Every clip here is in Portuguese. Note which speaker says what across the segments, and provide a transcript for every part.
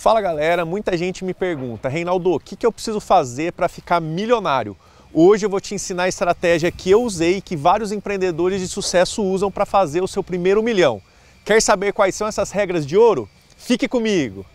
Speaker 1: Fala galera, muita gente me pergunta, Reinaldo, o que, que eu preciso fazer para ficar milionário? Hoje eu vou te ensinar a estratégia que eu usei e que vários empreendedores de sucesso usam para fazer o seu primeiro milhão. Quer saber quais são essas regras de ouro? Fique comigo!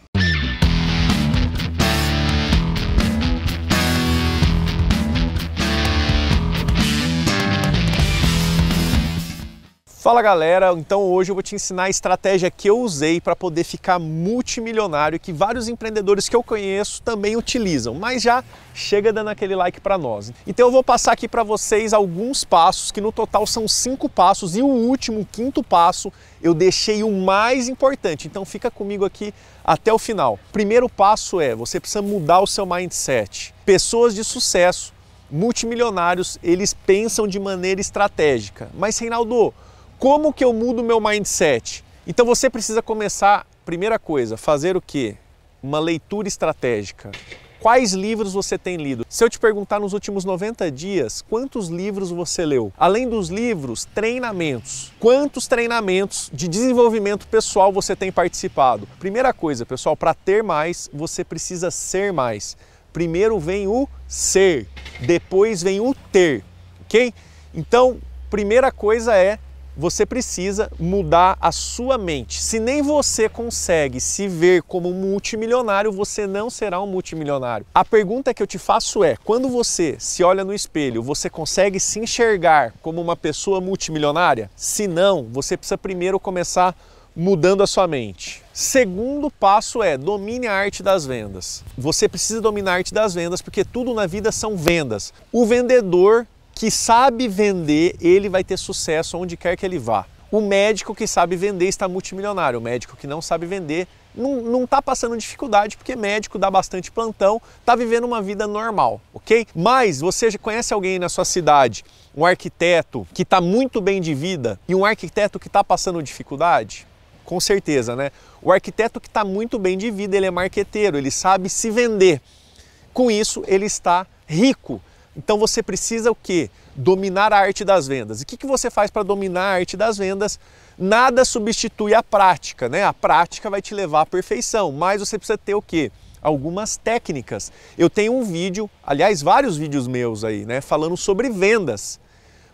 Speaker 1: Fala galera, então hoje eu vou te ensinar a estratégia que eu usei para poder ficar multimilionário que vários empreendedores que eu conheço também utilizam, mas já chega dando aquele like para nós. Então eu vou passar aqui para vocês alguns passos, que no total são cinco passos, e o último, o quinto passo, eu deixei o mais importante, então fica comigo aqui até o final. Primeiro passo é, você precisa mudar o seu mindset. Pessoas de sucesso, multimilionários, eles pensam de maneira estratégica. Mas Reinaldo, como que eu mudo meu mindset? Então você precisa começar, primeira coisa, fazer o quê? Uma leitura estratégica. Quais livros você tem lido? Se eu te perguntar nos últimos 90 dias, quantos livros você leu? Além dos livros, treinamentos. Quantos treinamentos de desenvolvimento pessoal você tem participado? Primeira coisa, pessoal, para ter mais, você precisa ser mais. Primeiro vem o ser, depois vem o ter, ok? Então, primeira coisa é você precisa mudar a sua mente. Se nem você consegue se ver como um multimilionário, você não será um multimilionário. A pergunta que eu te faço é: quando você se olha no espelho, você consegue se enxergar como uma pessoa multimilionária? Se não, você precisa primeiro começar mudando a sua mente. Segundo passo é domine a arte das vendas. Você precisa dominar a arte das vendas porque tudo na vida são vendas. O vendedor que sabe vender, ele vai ter sucesso onde quer que ele vá. O médico que sabe vender está multimilionário. O médico que não sabe vender não está passando dificuldade, porque médico dá bastante plantão, está vivendo uma vida normal, ok? Mas você já conhece alguém na sua cidade, um arquiteto que está muito bem de vida e um arquiteto que está passando dificuldade? Com certeza, né? O arquiteto que está muito bem de vida, ele é marqueteiro, ele sabe se vender. Com isso, ele está rico. Então você precisa o quê? Dominar a arte das vendas. E o que, que você faz para dominar a arte das vendas? Nada substitui a prática, né? A prática vai te levar à perfeição, mas você precisa ter o quê? Algumas técnicas. Eu tenho um vídeo, aliás, vários vídeos meus aí, né? Falando sobre vendas.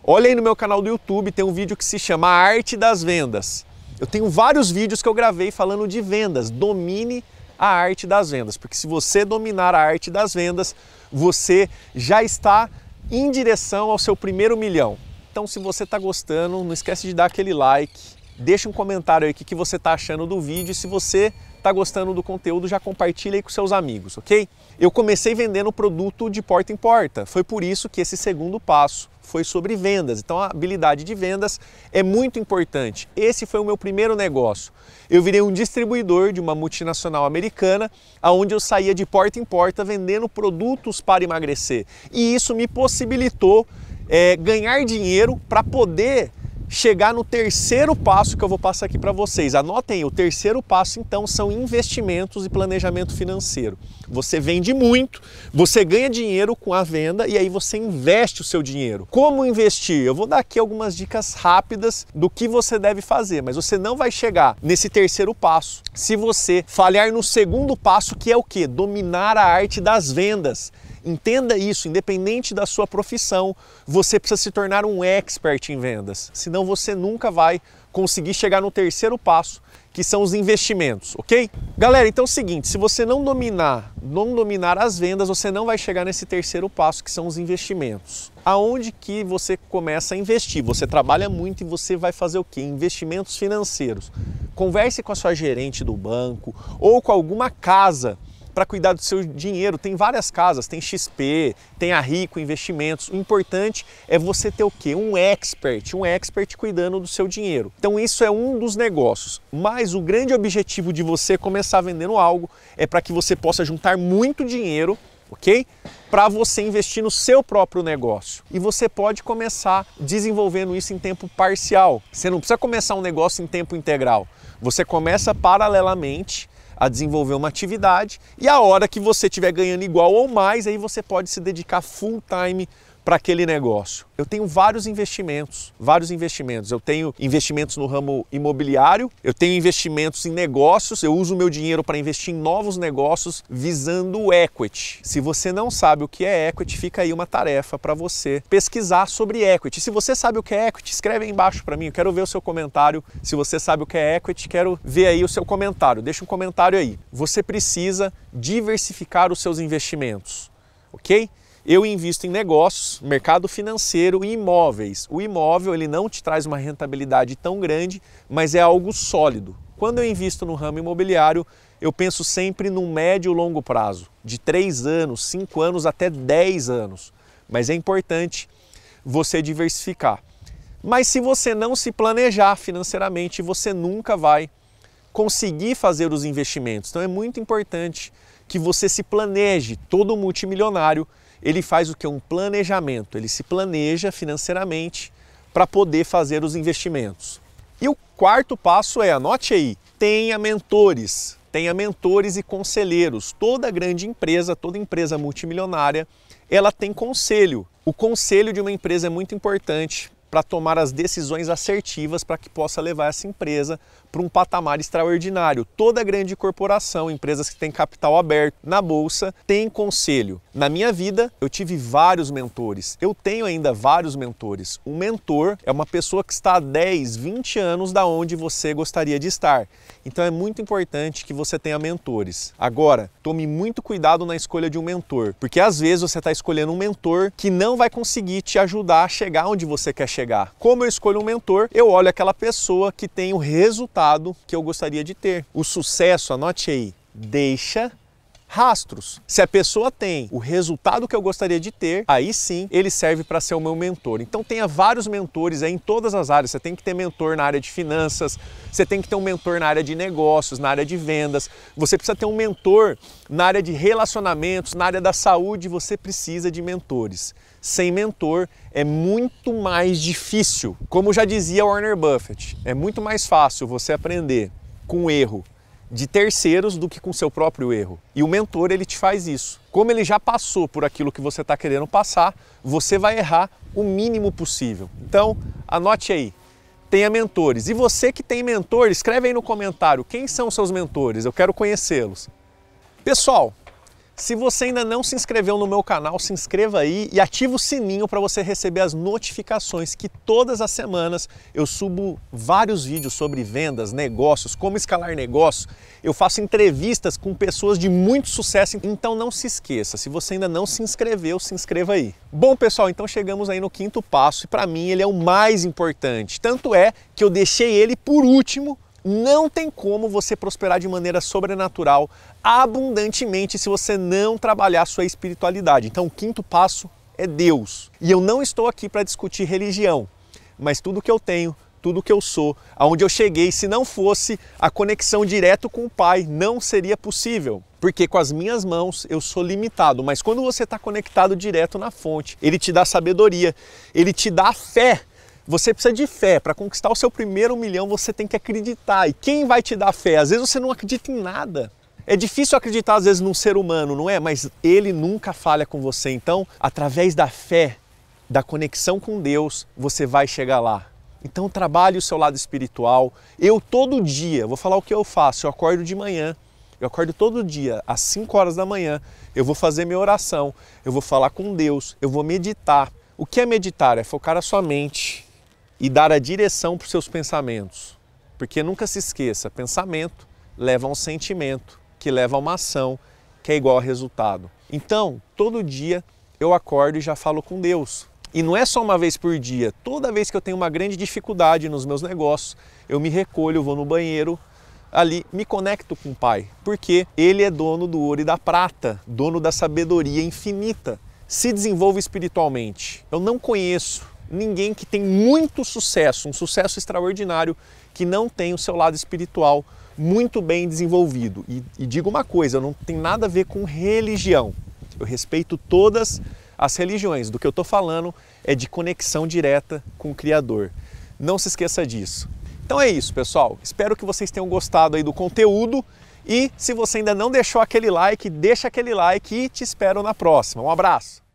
Speaker 1: Olha aí no meu canal do YouTube, tem um vídeo que se chama Arte das Vendas. Eu tenho vários vídeos que eu gravei falando de vendas. Domine arte das vendas, porque se você dominar a arte das vendas, você já está em direção ao seu primeiro milhão. Então, se você está gostando, não esquece de dar aquele like, deixa um comentário aí o que você está achando do vídeo e se você está gostando do conteúdo, já compartilha aí com seus amigos, ok? Eu comecei vendendo produto de porta em porta, foi por isso que esse segundo passo foi sobre vendas. Então a habilidade de vendas é muito importante. Esse foi o meu primeiro negócio. Eu virei um distribuidor de uma multinacional americana, aonde eu saía de porta em porta vendendo produtos para emagrecer. E isso me possibilitou é, ganhar dinheiro para poder chegar no terceiro passo que eu vou passar aqui para vocês. Anotem, o terceiro passo então são investimentos e planejamento financeiro. Você vende muito, você ganha dinheiro com a venda e aí você investe o seu dinheiro. Como investir? Eu vou dar aqui algumas dicas rápidas do que você deve fazer, mas você não vai chegar nesse terceiro passo se você falhar no segundo passo, que é o que? Dominar a arte das vendas. Entenda isso, independente da sua profissão, você precisa se tornar um expert em vendas, senão você nunca vai conseguir chegar no terceiro passo, que são os investimentos, ok? Galera, então é o seguinte, se você não dominar, não dominar as vendas, você não vai chegar nesse terceiro passo, que são os investimentos. Aonde que você começa a investir? Você trabalha muito e você vai fazer o quê? Investimentos financeiros. Converse com a sua gerente do banco ou com alguma casa para cuidar do seu dinheiro. Tem várias casas, tem XP, tem a Rico Investimentos. O importante é você ter o quê? Um expert, um expert cuidando do seu dinheiro. Então isso é um dos negócios. Mas o grande objetivo de você começar vendendo algo é para que você possa juntar muito dinheiro, ok? Para você investir no seu próprio negócio. E você pode começar desenvolvendo isso em tempo parcial. Você não precisa começar um negócio em tempo integral. Você começa paralelamente a desenvolver uma atividade e a hora que você estiver ganhando igual ou mais, aí você pode se dedicar full time para aquele negócio? Eu tenho vários investimentos, vários investimentos. Eu tenho investimentos no ramo imobiliário, eu tenho investimentos em negócios, eu uso meu dinheiro para investir em novos negócios visando o equity. Se você não sabe o que é equity, fica aí uma tarefa para você pesquisar sobre equity. Se você sabe o que é equity, escreve aí embaixo para mim. Eu quero ver o seu comentário. Se você sabe o que é equity, quero ver aí o seu comentário. Deixa um comentário aí. Você precisa diversificar os seus investimentos, ok? Eu invisto em negócios, mercado financeiro e imóveis. O imóvel ele não te traz uma rentabilidade tão grande, mas é algo sólido. Quando eu invisto no ramo imobiliário, eu penso sempre no médio e longo prazo, de 3 anos, 5 anos até 10 anos. Mas é importante você diversificar. Mas se você não se planejar financeiramente, você nunca vai conseguir fazer os investimentos. Então é muito importante que você se planeje. Todo multimilionário ele faz o que? Um planejamento, ele se planeja financeiramente para poder fazer os investimentos. E o quarto passo é, anote aí, tenha mentores, tenha mentores e conselheiros. Toda grande empresa, toda empresa multimilionária, ela tem conselho. O conselho de uma empresa é muito importante para tomar as decisões assertivas para que possa levar essa empresa para um patamar extraordinário. Toda grande corporação, empresas que têm capital aberto na bolsa, tem conselho. Na minha vida, eu tive vários mentores. Eu tenho ainda vários mentores. Um mentor é uma pessoa que está há 10, 20 anos da onde você gostaria de estar. Então é muito importante que você tenha mentores. Agora, tome muito cuidado na escolha de um mentor, porque às vezes você está escolhendo um mentor que não vai conseguir te ajudar a chegar onde você quer chegar. Como eu escolho um mentor, eu olho aquela pessoa que tem o resultado que eu gostaria de ter. O sucesso, anote aí, deixa rastros. Se a pessoa tem o resultado que eu gostaria de ter, aí sim ele serve para ser o meu mentor. Então tenha vários mentores aí em todas as áreas. Você tem que ter mentor na área de finanças, você tem que ter um mentor na área de negócios, na área de vendas, você precisa ter um mentor na área de relacionamentos, na área da saúde, você precisa de mentores. Sem mentor é muito mais difícil. Como já dizia Warner Buffett, é muito mais fácil você aprender com erro de terceiros do que com seu próprio erro. E o mentor ele te faz isso. Como ele já passou por aquilo que você está querendo passar, você vai errar o mínimo possível. Então, anote aí. Tenha mentores. E você que tem mentor, escreve aí no comentário quem são seus mentores. Eu quero conhecê-los. Pessoal, se você ainda não se inscreveu no meu canal, se inscreva aí e ative o sininho para você receber as notificações que todas as semanas eu subo vários vídeos sobre vendas, negócios, como escalar negócio. Eu faço entrevistas com pessoas de muito sucesso, então não se esqueça, se você ainda não se inscreveu, se inscreva aí. Bom, pessoal, então chegamos aí no quinto passo e para mim ele é o mais importante. Tanto é que eu deixei ele por último não tem como você prosperar de maneira sobrenatural, abundantemente, se você não trabalhar sua espiritualidade. Então, o quinto passo é Deus. E eu não estou aqui para discutir religião, mas tudo que eu tenho, tudo que eu sou, aonde eu cheguei, se não fosse a conexão direto com o Pai, não seria possível. Porque com as minhas mãos eu sou limitado, mas quando você está conectado direto na fonte, Ele te dá sabedoria, Ele te dá fé você precisa de fé. Para conquistar o seu primeiro milhão, você tem que acreditar. E quem vai te dar fé? Às vezes você não acredita em nada. É difícil acreditar, às vezes, num ser humano, não é? Mas ele nunca falha com você. Então, através da fé, da conexão com Deus, você vai chegar lá. Então, trabalhe o seu lado espiritual. Eu, todo dia, vou falar o que eu faço. Eu acordo de manhã. Eu acordo todo dia, às 5 horas da manhã. Eu vou fazer minha oração. Eu vou falar com Deus. Eu vou meditar. O que é meditar? É focar a sua mente e dar a direção para os seus pensamentos. Porque nunca se esqueça, pensamento leva a um sentimento, que leva a uma ação, que é igual a resultado. Então, todo dia eu acordo e já falo com Deus. E não é só uma vez por dia, toda vez que eu tenho uma grande dificuldade nos meus negócios, eu me recolho, vou no banheiro, ali me conecto com o Pai, porque Ele é dono do ouro e da prata, dono da sabedoria infinita. Se desenvolva espiritualmente. Eu não conheço ninguém que tem muito sucesso, um sucesso extraordinário, que não tem o seu lado espiritual muito bem desenvolvido. E, e digo uma coisa, não tem nada a ver com religião. Eu respeito todas as religiões. Do que eu estou falando é de conexão direta com o Criador. Não se esqueça disso. Então é isso, pessoal. Espero que vocês tenham gostado aí do conteúdo. E se você ainda não deixou aquele like, deixa aquele like e te espero na próxima. Um abraço!